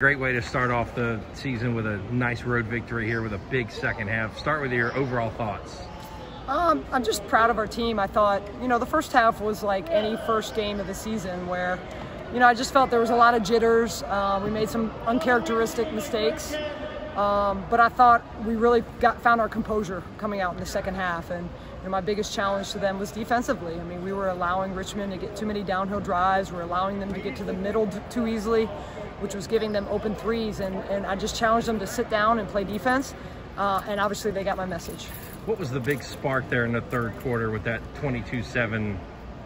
Great way to start off the season with a nice road victory here with a big second half. Start with your overall thoughts. Um, I'm just proud of our team. I thought, you know, the first half was like any first game of the season where, you know, I just felt there was a lot of jitters. Uh, we made some uncharacteristic mistakes. Um, but I thought we really got found our composure coming out in the second half. And you know, my biggest challenge to them was defensively. I mean, we were allowing Richmond to get too many downhill drives. We are allowing them to get to the middle too easily, which was giving them open threes. And, and I just challenged them to sit down and play defense. Uh, and obviously, they got my message. What was the big spark there in the third quarter with that 22 7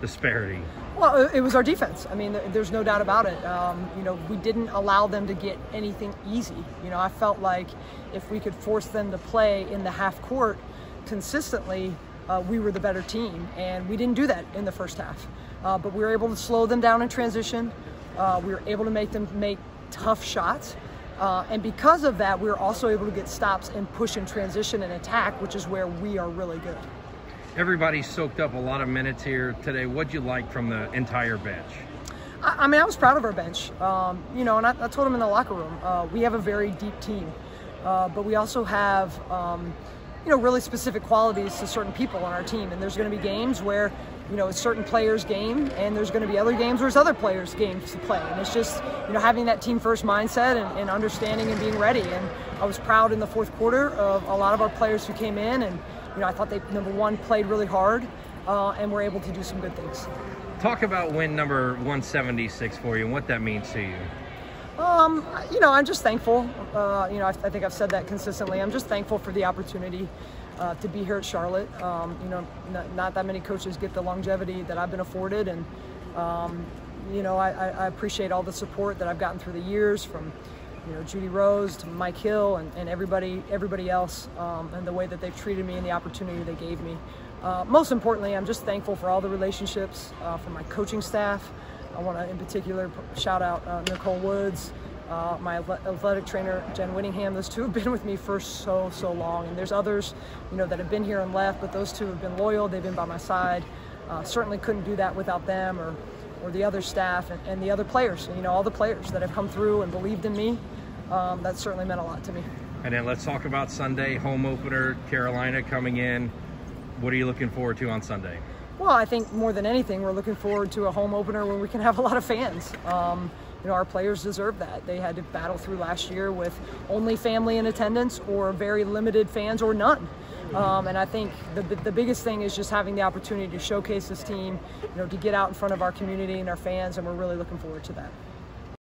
disparity? Well, it was our defense. I mean, there's no doubt about it. Um, you know, we didn't allow them to get anything easy. You know, I felt like if we could force them to play in the half court consistently, uh, we were the better team, and we didn't do that in the first half. Uh, but we were able to slow them down in transition. Uh, we were able to make them make tough shots. Uh, and because of that, we were also able to get stops and push in transition and attack, which is where we are really good. Everybody soaked up a lot of minutes here today. What'd you like from the entire bench? I, I mean, I was proud of our bench. Um, you know, and I, I, told them in the locker room, uh, we have a very deep team, uh, but we also have, um, you know, really specific qualities to certain people on our team. And there's going to be games where, you know, it's certain players' game, and there's going to be other games where it's other players' games to play. And it's just, you know, having that team first mindset and, and understanding and being ready. And I was proud in the fourth quarter of a lot of our players who came in and you know, I thought they number one played really hard uh, and were able to do some good things. Talk about win number 176 for you and what that means to you. Um, you know, I'm just thankful. Uh, you know, I, I, think I've said that consistently. I'm just thankful for the opportunity uh, to be here at Charlotte. Um, you know, not, not, that many coaches get the longevity that I've been afforded, and um, you know, I, I, appreciate all the support that I've gotten through the years from you know Judy Rose to Mike Hill and, and everybody everybody else um, and the way that they've treated me and the opportunity they gave me. Uh, most importantly, I'm just thankful for all the relationships uh, from my coaching staff. I want to in particular shout out uh, Nicole Woods, uh, my athletic trainer Jen Winningham. Those two have been with me for so so long, and there's others you know that have been here and left, but those two have been loyal. They've been by my side. Uh, certainly couldn't do that without them or or the other staff and, and, the other players, you know, all the players that have come through and believed in me. Um, that certainly meant a lot to me. And then let's talk about Sunday, home opener, Carolina coming in. What are you looking forward to on Sunday? Well, I think more than anything, we're looking forward to a home opener where we can have a lot of fans. Um, you know, our players deserve that. They had to battle through last year with only family in attendance or very limited fans or none. Um, and I think the, the biggest thing is just having the opportunity to showcase this team, you know, to get out in front of our community and our fans, and we're really looking forward to that.